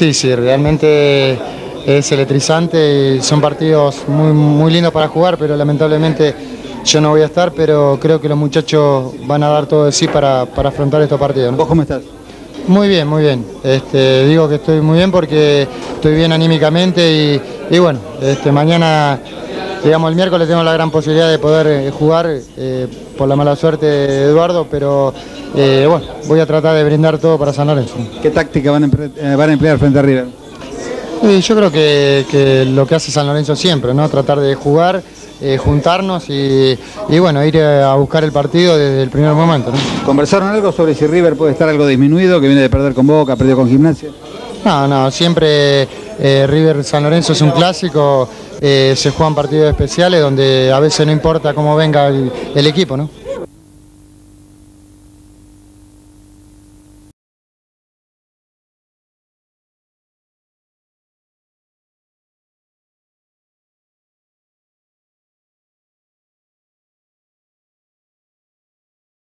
Sí, sí, realmente es electrizante y son partidos muy, muy lindos para jugar, pero lamentablemente yo no voy a estar, pero creo que los muchachos van a dar todo de sí para, para afrontar estos partidos. ¿no? ¿Vos cómo estás? Muy bien, muy bien. Este, digo que estoy muy bien porque estoy bien anímicamente y, y bueno, este, mañana, digamos el miércoles tengo la gran posibilidad de poder eh, jugar eh, por la mala suerte de Eduardo, pero eh, bueno, voy a tratar de brindar todo para San Lorenzo. ¿Qué táctica van a, empre- eh, van a emplear frente a River? Yo creo que, que lo que hace San Lorenzo siempre, ¿no? Tratar de jugar, eh, juntarnos y, y, bueno, ir a buscar el partido desde el primer momento, ¿no? ¿Conversaron algo sobre si River puede estar algo disminuido, que viene de perder con Boca, perdió con Gimnasia? No, no, siempre eh, River San Lorenzo es un clásico, eh, se juegan partidos especiales donde a veces no importa cómo venga el, el equipo, ¿no?